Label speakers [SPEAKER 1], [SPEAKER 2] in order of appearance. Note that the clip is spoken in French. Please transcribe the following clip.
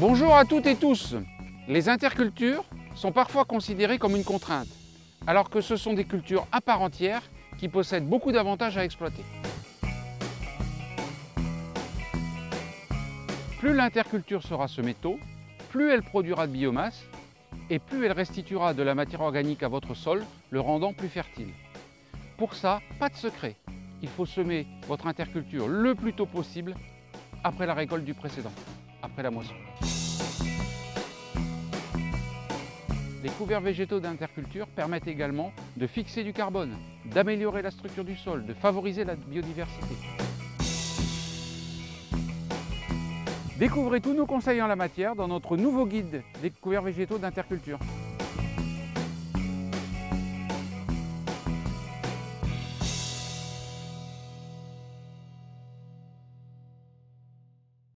[SPEAKER 1] Bonjour à toutes et tous. Les intercultures sont parfois considérées comme une contrainte, alors que ce sont des cultures à part entière qui possèdent beaucoup d'avantages à exploiter. Plus l'interculture sera semée tôt, plus elle produira de biomasse et plus elle restituera de la matière organique à votre sol, le rendant plus fertile. Pour ça, pas de secret. Il faut semer votre interculture le plus tôt possible après la récolte du précédent, après la moisson. Les couverts végétaux d'interculture permettent également de fixer du carbone, d'améliorer la structure du sol, de favoriser la biodiversité. Découvrez tous nos conseils en la matière dans notre nouveau guide des couverts végétaux d'interculture.